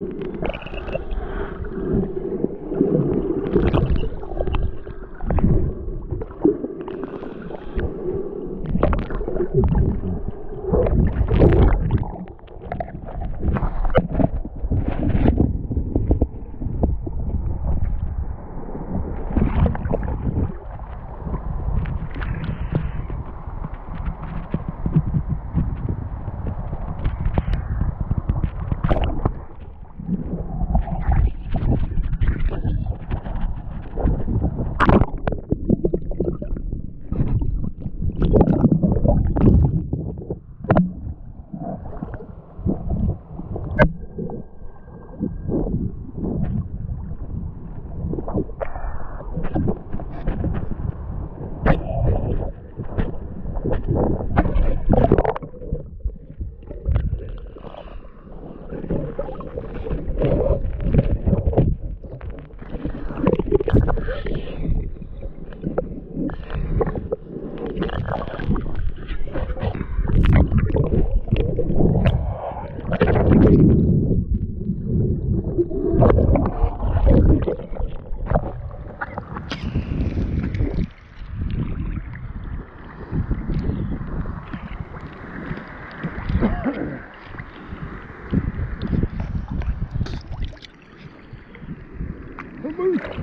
Thank you. Come on.